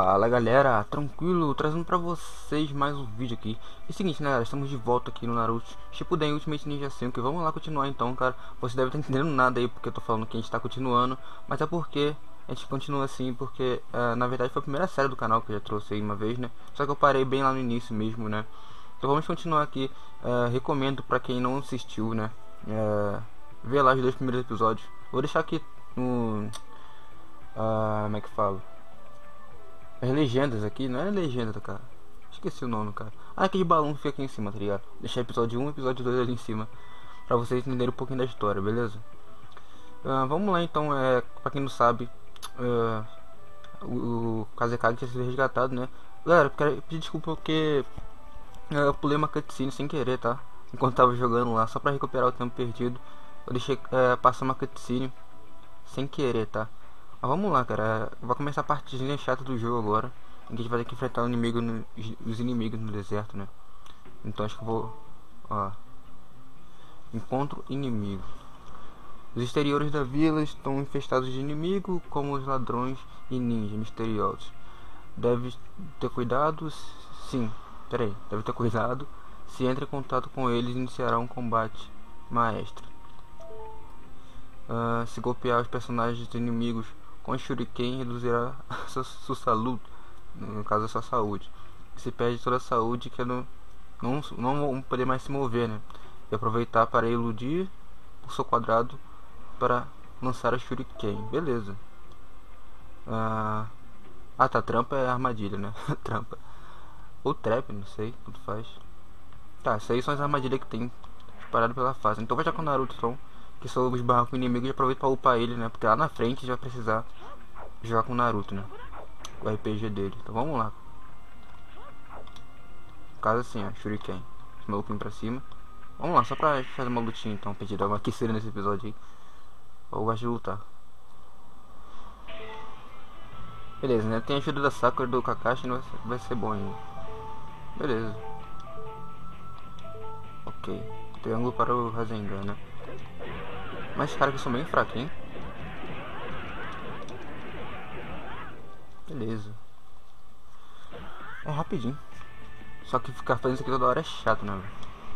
Fala galera, tranquilo, trazendo pra vocês mais um vídeo aqui. É o seguinte né galera, estamos de volta aqui no Naruto Shippuden Ultimate Ninja 5 e vamos lá continuar então cara. Você deve estar entendendo nada aí porque eu tô falando que a gente tá continuando. Mas é porque a gente continua assim porque uh, na verdade foi a primeira série do canal que eu já trouxe aí uma vez né? Só que eu parei bem lá no início mesmo né? Então vamos continuar aqui, uh, recomendo pra quem não assistiu né? Uh, Ver lá os dois primeiros episódios. Vou deixar aqui no... como é que falo? As legendas aqui, não é legenda, cara. Esqueci o nome, cara. Ah, aquele balão fica aqui em cima, tá ligado? Deixar episódio 1 e episódio 2 ali em cima. Pra vocês entenderem um pouquinho da história, beleza? Uh, vamos lá então, é, pra quem não sabe, uh, o, o Kazekage tinha sido resgatado, né? Galera, quero pedir desculpa porque uh, eu pulei uma cutscene sem querer, tá? Enquanto tava jogando lá, só pra recuperar o tempo perdido. Eu deixei uh, passar uma cutscene sem querer, tá? Mas vamos lá, cara. Vai começar a partezinha chata do jogo agora. Em que a gente vai ter que enfrentar um inimigo no, os inimigos no deserto, né? Então acho que eu vou. Ó. Encontro inimigo. Os exteriores da vila estão infestados de inimigo, como os ladrões e ninjas misteriosos. Deve ter cuidado. Sim, peraí. Deve ter cuidado. Se entra em contato com eles, iniciará um combate maestro. Uh, se golpear os personagens inimigos com shuriken reduzirá sua, sua saúde, no caso a sua saúde. Se perde toda a saúde que não, não, não vão poder mais se mover, né? E aproveitar para iludir o seu quadrado para lançar a shuriken. Beleza. Ah, ah tá, trampa é armadilha, né? trampa. Ou trap, não sei, tudo faz. Tá, essas aí são as armadilhas que tem espalhado pela fase. Então vai já com o Naruto, então que só esbarra com o inimigo e aproveita pra upar ele, né? Porque lá na frente já vai precisar jogar com o Naruto, né? O RPG dele. Então vamos lá. Caso assim, ó, Shuriken. Smoking pra cima. Vamos lá, só pra fazer uma lutinha então, pedir dar uma aquecida nesse episódio aí. Eu gosto de lutar. Beleza, né? Tem a ajuda da Sakura do Kakashi, vai ser, vai ser bom ainda. Beleza. Ok. Triângulo para o Rasengan, né? Mas cara que são bem fraquinhos. Beleza. É rapidinho. Só que ficar fazendo isso aqui toda hora é chato, né?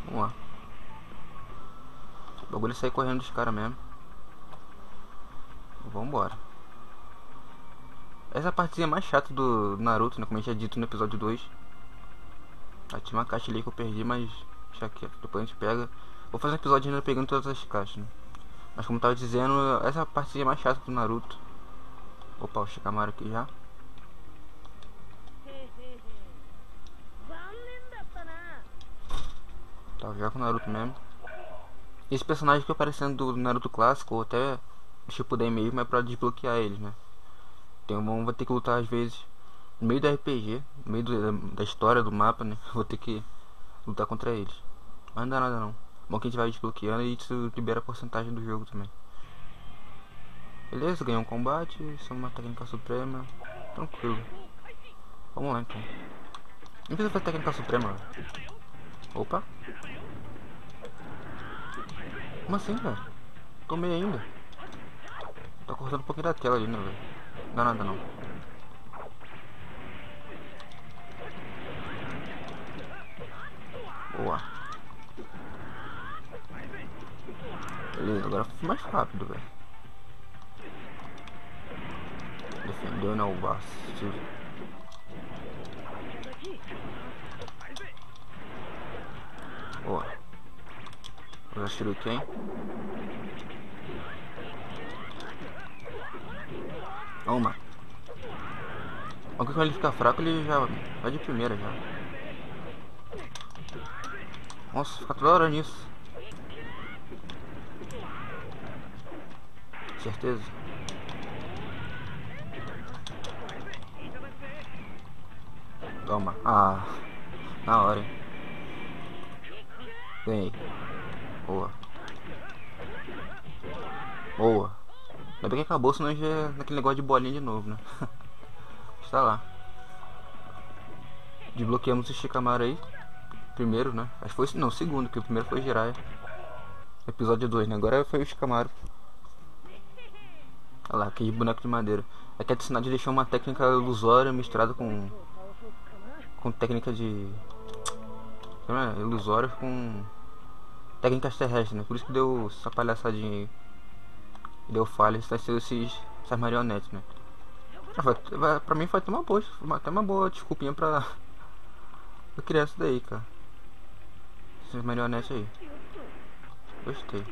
Vamos lá. O bagulho é sair correndo dos caras mesmo. Vambora. Essa partezinha mais chata do Naruto, né? Como eu já dito no episódio 2. Ah, tinha uma caixa ali que eu perdi, mas já que depois a gente pega. Vou fazer um episódio ainda pegando todas as caixas, né? Mas como tava dizendo, essa é a parte mais chata do Naruto. Opa, o Shikamaru aqui já. Tá, já com o Naruto mesmo. Esse personagem que aparecendo do Naruto clássico, ou até Shippuden mesmo, é pra desbloquear eles, né? Então vamos vai ter que lutar às vezes no meio do RPG, no meio do, da, da história do mapa, né? Vou ter que lutar contra eles. Mas não dá nada não. Bom que a gente vai desbloqueando e isso libera a porcentagem do jogo também. Beleza, ganhou um combate, só uma técnica suprema. Tranquilo. Vamos lá então. Não precisa fazer técnica suprema. Opa. Como assim, velho? Tomei ainda. Tá cortando um pouquinho da tela ali, né, velho? Não dá nada não. Boa. Beleza, agora foi mais rápido, velho. Defendeu, né, o Boa. Já tirou quem? Toma. Quando ele ficar fraco, ele já vai de primeira já. Nossa, fica toda hora nisso. certeza. Toma. Ah, na hora, hein. Ganhei. Boa. Boa. Ainda bem que acabou, senão já é naquele negócio de bolinha de novo, né? Está lá. Desbloqueamos o Shikamaru aí. Primeiro, né? Acho que foi, não, segundo, que o primeiro foi Jiraiya. Episódio 2, né? Agora foi o Shikamaru. Olha lá, aquele boneco de madeira. Aqui a Tsunade deixou uma técnica ilusória misturada com. com técnica de. Como é? Ilusória com. técnicas terrestres, né? Por isso que deu essa palhaçadinha aí. Deu falha, esses, essas marionetes, né? Vai, pra mim foi até uma boa, até uma boa desculpinha pra. Eu criar isso daí, cara. Essas marionetes aí. Gostei.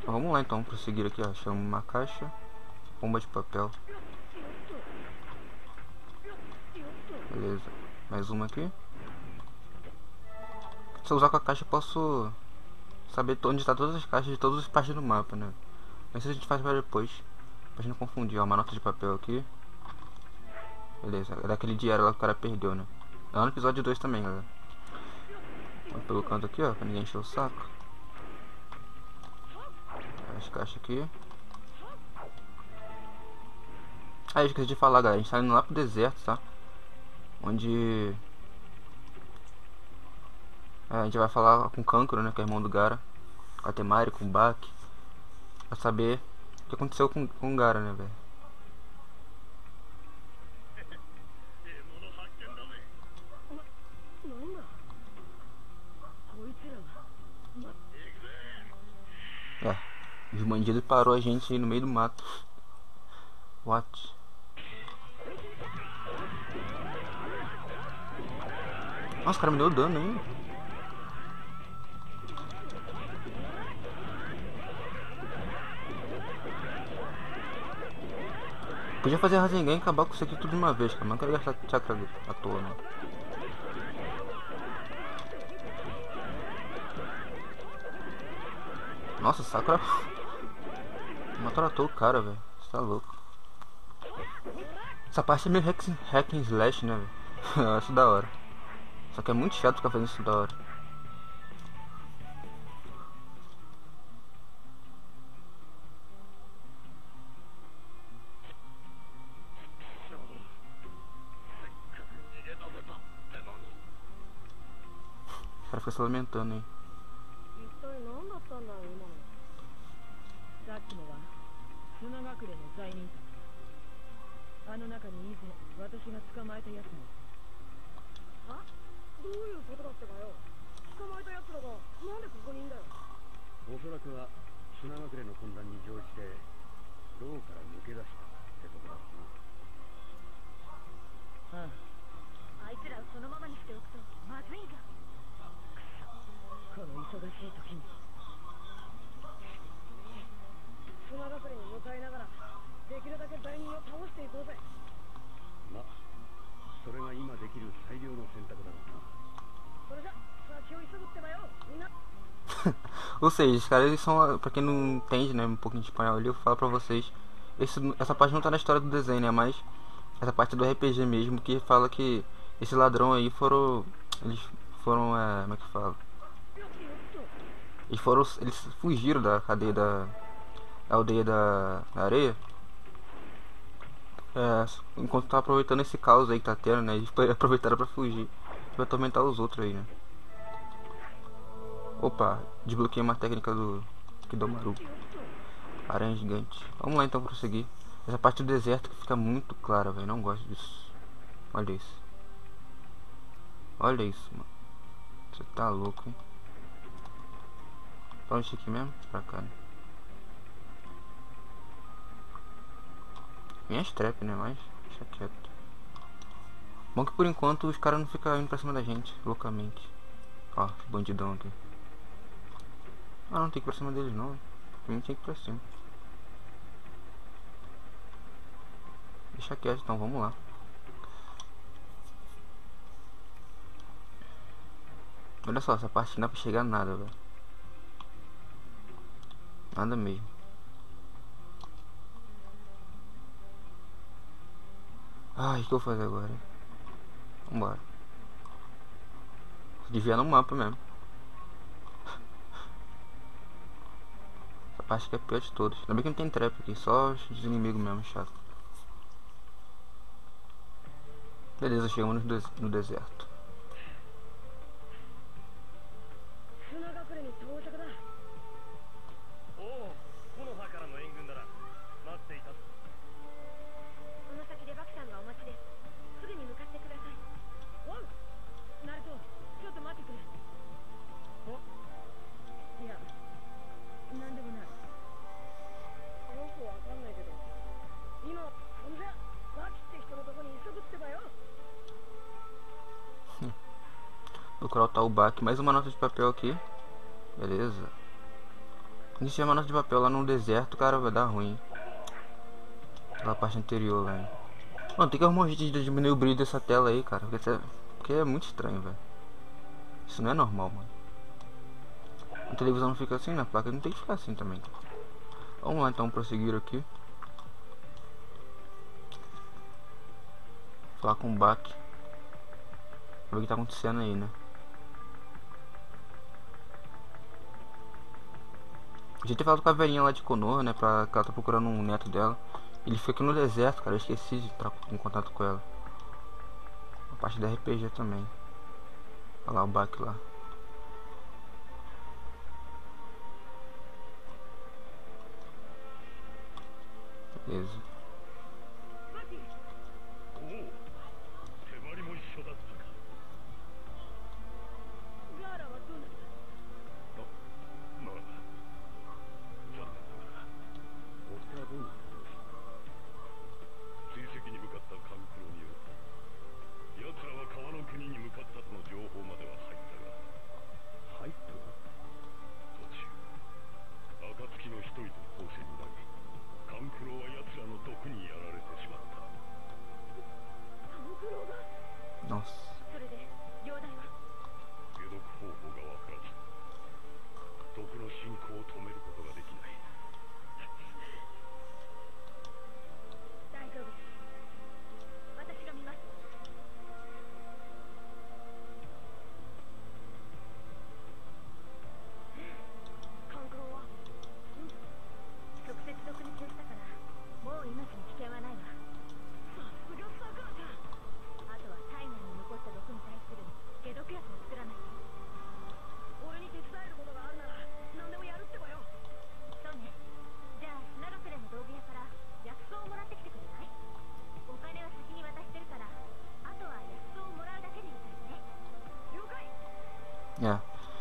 Então, vamos lá então, prosseguir aqui, ó. Chama uma caixa. Bomba de papel. Beleza. Mais uma aqui. Se eu usar com a caixa, eu posso saber onde está todas as caixas de todas as partes do mapa, né? Mas isso a gente faz para depois. Pra gente não confundir, ó. Uma nota de papel aqui. Beleza. É daquele diário lá que o cara perdeu, né? É lá no episódio 2 também, galera. Então, pelo canto aqui, ó. Pra ninguém encher o saco as caixas aqui. Ah, eu esqueci de falar, galera. A gente tá indo lá pro deserto, tá? Onde... É, a gente vai falar com o Cancro, né? Que é irmão do Gara. Com a Temari, com o Bak. Pra saber o que aconteceu com, com o Gara, né, velho? Os bandidos parou a gente aí no meio do mato. What? Nossa, o cara me deu dano ainda. Podia fazer Rasengan e acabar com isso aqui tudo de uma vez, cara. Mas não quero gastar chakra à toa, não. Nossa, Sakura Matatou o cara, velho. Você tá louco. Essa parte é meio hack, hack and slash, né, velho? Eu acho da hora. Só que é muito chato ficar fazendo isso da hora. O cara fica se lamentando aí. 砂隠れの罪人あの中に以前私が捕まえた奴もはどういうことだってかよ捕まえた奴らがなんでここにいんだよおそらくは砂隠れの混乱に乗じて牢から抜け出したってとこだろうなああいつらをそのままにしておくとまずいんだ この忙しい時に砂隠れに向かいながらできるだけ罪人を倒していこうぜまそれが今できる最良の選択だろうなそれじゃ先を急ぐってばよみんな Ou seja, os caras eles são, pra quem não entende, né, um pouquinho de espanhol ali, eu falo pra vocês. Esse, essa parte não tá na história do desenho, né, mas essa parte do RPG mesmo, que fala que esse ladrão aí foram. Eles foram, é, como é que fala? Eles foram. Eles fugiram da cadeia da, a aldeia da, da areia. É, enquanto tá aproveitando esse caos aí que tá tendo, né? Eles aproveitaram pra fugir. Pra atormentar os outros aí, né? Opa, desbloqueei uma técnica do Kidomaru. Aranha gigante. Vamos lá então prosseguir. Essa parte do deserto que fica muito clara, velho. Não gosto disso. Olha isso. Olha isso, mano. Você tá louco, hein? Pra onde aqui mesmo? Pra cá, né? Minhas trap, né? Mas deixa quieto. Bom que por enquanto os caras não ficam indo pra cima da gente, loucamente. Ó, esse bandidão aqui. Ah, não tem que ir pra cima deles não. Pra mim tinha que ir pra cima. Deixa quieto então, vamos lá. Olha só, essa parte não dá pra chegar nada, velho. Nada mesmo. Ai, o que eu vou fazer agora? Vambora. Devia no mapa mesmo. Essa parte que é pior de todos. Ainda bem que não tem trap aqui, só os inimigos mesmo, chato. Beleza, chegamos no deserto. O baque. Mais uma nota de papel aqui. Beleza. Se tiver uma nota de papel lá no deserto, cara, vai dar ruim. Aquela parte anterior, velho. Mano, tem que arrumar um jeito de diminuir o brilho dessa tela aí, cara. Porque, é, porque é muito estranho, velho. Isso não é normal, mano. A televisão não fica assim, na placa não tem que ficar assim também. Vamos lá então prosseguir aqui. Falar com o Bak. Ver o que tá acontecendo aí, né? A gente falado com a velhinha lá de Konoha, né? Pra que ela tá procurando um neto dela. Ele fica aqui no deserto, cara. Eu esqueci de entrar em contato com ela. A parte da RPG também. Olha lá o Bak lá. Beleza.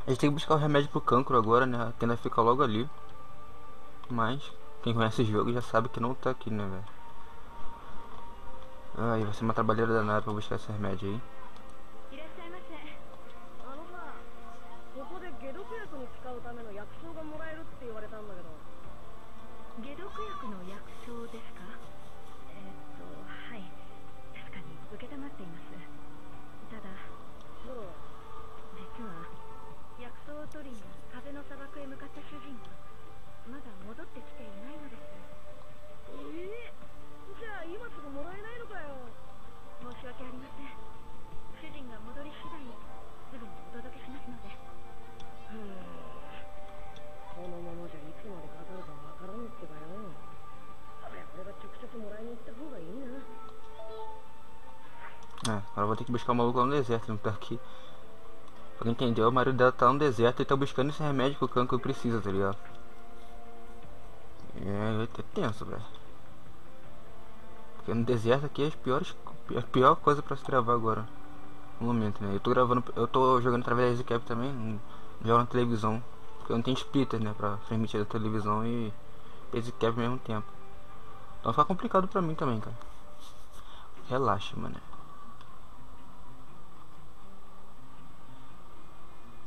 A gente tem que buscar o remédio pro cancro agora, né? Que ainda fica logo ali. Mas, quem conhece o jogo já sabe que não tá aqui, né, velho? Ai, vai ser uma trabalheira danada pra buscar esse remédio aí. い薬草、を取りに風の砂漠へ向かった主人がまだ戻ってきていないのですええーじゃあ今すぐもらえないのかよ申し訳ありません主人が戻り次第すぐにお届けしますのでふんこのままじゃいつまでかかるかわからんってばよそりゃこれが直接もらいに行った方がいいな É, agora vou ter que buscar o maluco lá no deserto, não tá aqui. Entendeu, o marido dela tá no deserto e tá buscando esse remédio que o cancro precisa, tá ligado? É, é tenso, velho. Porque no deserto aqui é as piores, a pior coisa pra se gravar agora. No momento, né? Eu tô gravando, eu tô jogando através da Zcap também, jogo na televisão. Porque eu não tenho splitter, né? Pra transmitir da televisão e Zcap ao mesmo tempo. Então fica complicado pra mim também, cara. Relaxa, mano.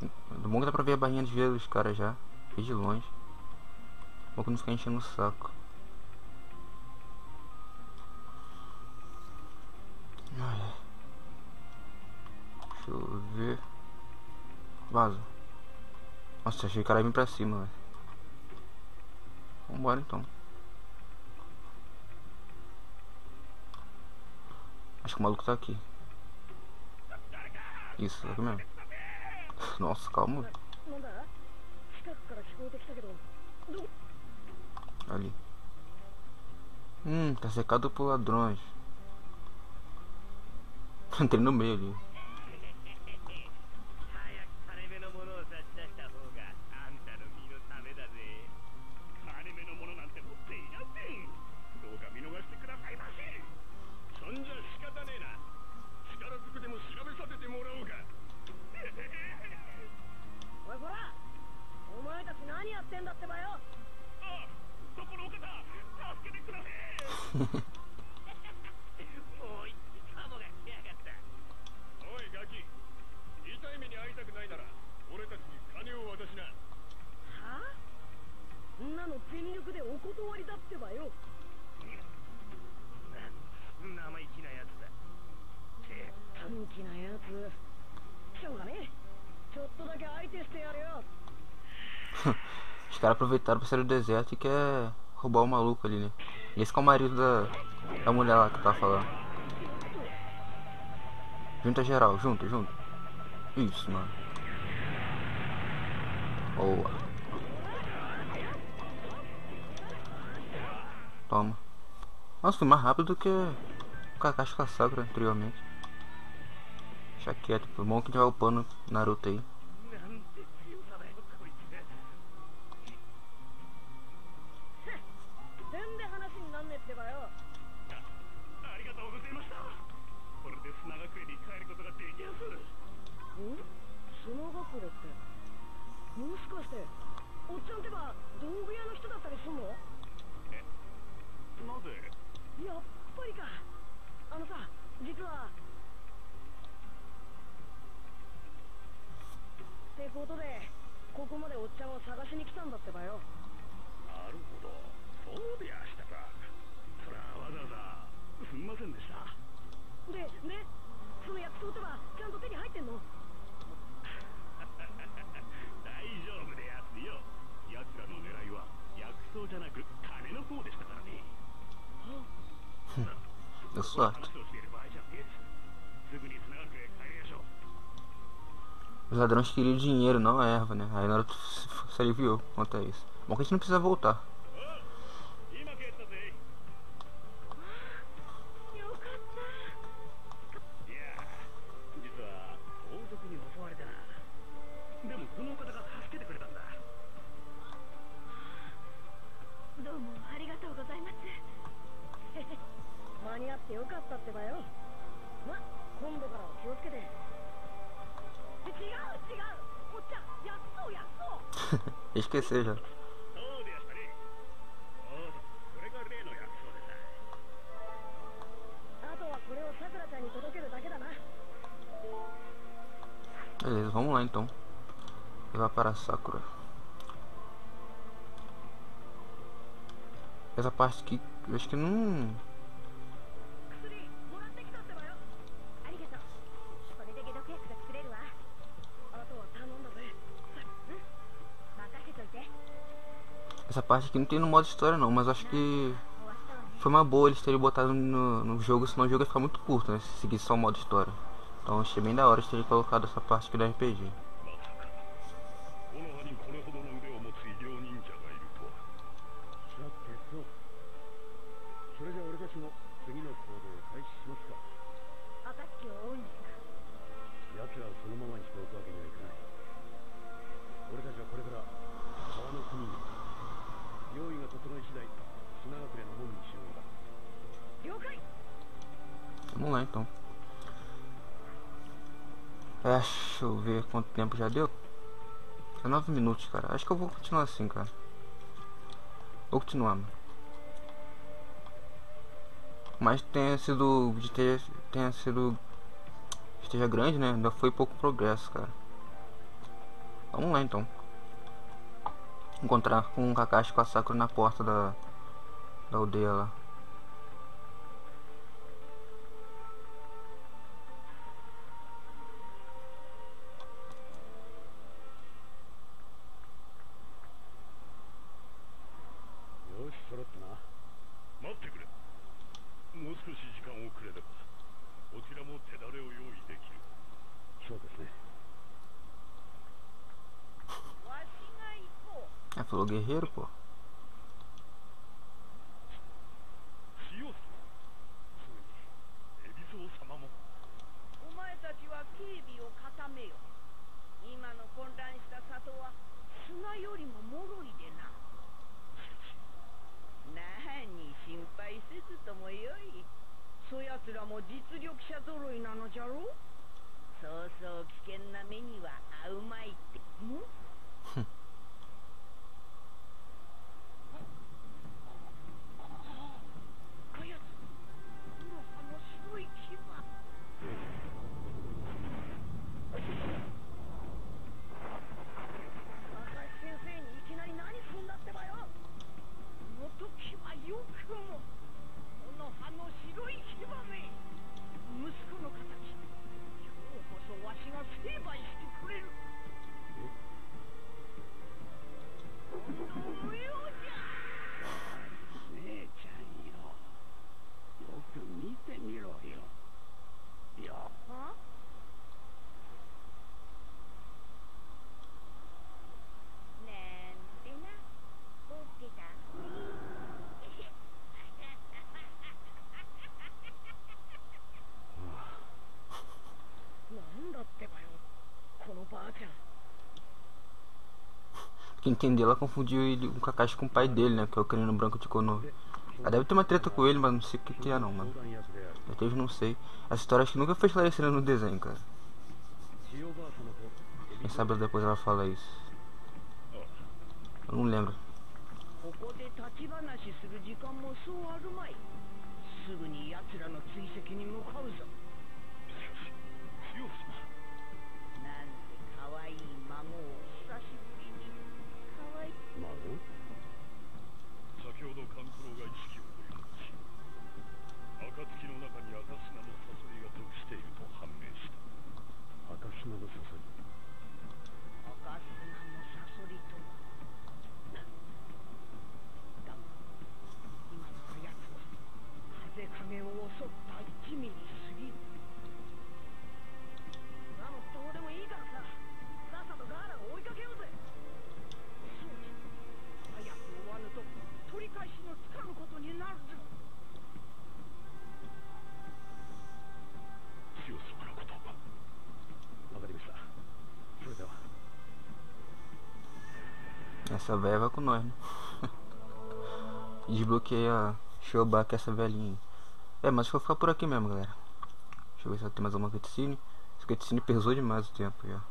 Do bom que dá pra ver a barrinha de gelo dos caras já. Bem de longe. Bom que não ficar enchendo o saco. Deixa eu ver. Vaza. Nossa, achei que o cara ia vir pra cima, velho. Vambora então. Acho que o maluco tá aqui. Isso, é aqui mesmo. Nossa, calma. Ali. Hum, tá cercado por ladrões. Entrei no meio ali. ってばよ。あそこのお方助けてください caras aproveitaram pra sair do deserto e quer roubar o maluco ali, né? E esse que é o marido da, da mulher lá que tava falando. Junta geral, junta, junta. Isso, mano. Boa. Toma. Nossa, fui mais rápido do que com a Sakura anteriormente. Deixa quieto, foi bom que a gente vai upando Naruto aí. 砂隠れって。もしかしておっちゃんってば道具屋の人だったりすんの？えなぜやっぱりか。あのさ実は。ってことでここまでおっちゃんを探しに来たんだってばよ。なるほど。う Os ladrões queriam dinheiro, não erva, né? Aí Naruto se se aliviou quanto a isso. Bom que a gente não precisa voltar. ってよかったってばよま今度からは気をつけて違う違うおっちゃん薬草薬草 Esquecer já. そうでやしたねどうぞこれが例の薬草でさあとはこれをさくらちゃんに届けるだけだな Beleza, vamos lá então. Levar para a Sakura. Essa parte aqui, eu acho que não. Essa parte aqui não tem no modo história não, mas acho que foi uma boa eles terem botado no, no jogo, senão o jogo ia ficar muito curto, né? Se seguisse só o modo história. Então achei bem da hora eles terem colocado essa parte aqui da RPG. Vamos lá então. É, deixa eu ver quanto tempo já deu. 19 minutos, cara. Acho que eu vou continuar assim, cara. Vou continuar, mano. Mas tenha sido. Ter, tenha sido. Esteja grande, né? Ainda foi pouco progresso, cara. Vamos lá então. Encontrar com o Kakashi com a Sakura na porta da. Da aldeia lá. que entendeu, ela confundiu ele, o Kakashi com o pai dele, né? Que é o Crino Branco de Konoha. Ela deve ter uma treta com ele, mas não sei o que, que é não, mano. Até hoje não sei. Essa história acho que nunca foi esclarecida no desenho, cara. Quem sabe depois ela fala isso. Eu não lembro. Essa velha vai com nós, né? Desbloqueia a Shoba que essa velhinha. É, mas vou ficar por aqui mesmo, galera. Deixa eu ver se tem mais alguma cutscene. Essa cutscene pesou demais o tempo já.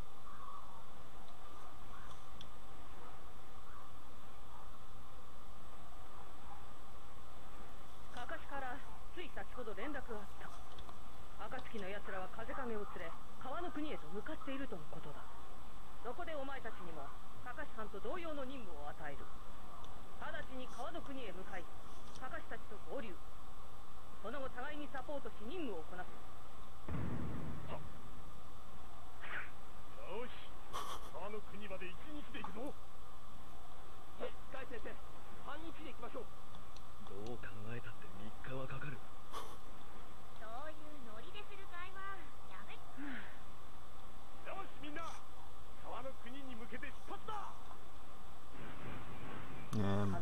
カカシさんと同様の任務を与える。直ちに川の国へ向かいカカシたちと合流。その後互いにサポートし任務をこなす。よし。川の国まで一日で行くぞ。えスカイ先生半日で行きましょう。どう考えたって3日はかかるラ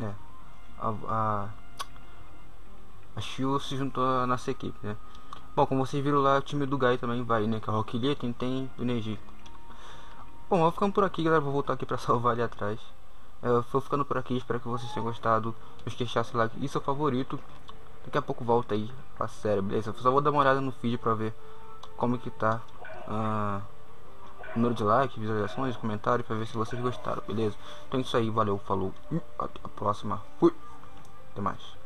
É. A, a, a Shio se juntou à nossa equipe, né? Bom, como vocês viram lá, o time do Gai também vai, né? Que é o Rock Lee, Tenten e o Neji. Bom, vou ficando por aqui, galera. Vou voltar aqui pra salvar ali atrás. É, Eu vou ficando por aqui, espero que vocês tenham gostado. Não esqueça de deixar seu like e seu favorito. Daqui a pouco volta aí a série, beleza? Eu só vou dar uma olhada no vídeo pra ver como que tá ah, o número de like, visualizações, comentários, pra ver se vocês gostaram, beleza? Então é isso aí, valeu, falou até a próxima. Fui! Até mais.